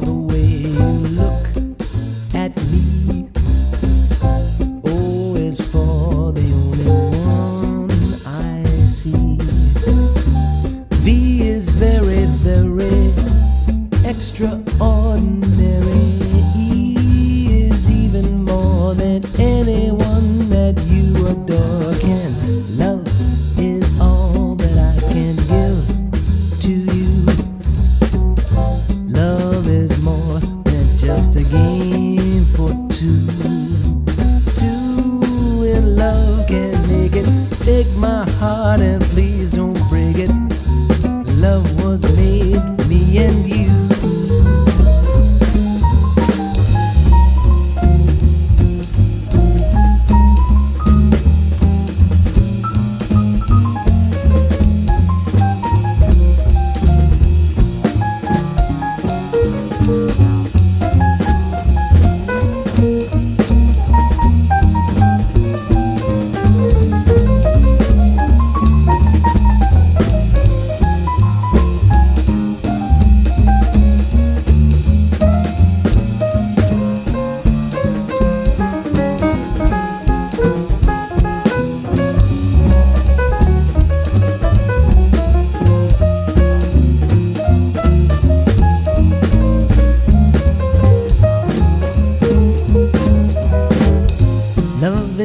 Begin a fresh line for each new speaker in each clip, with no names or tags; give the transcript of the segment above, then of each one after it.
the way you look at me. Oh, is for the only one I see. V is very, very extraordinary. E is even more than anyone that you adore. take my heart and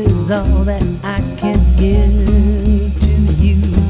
is all that I can give to you.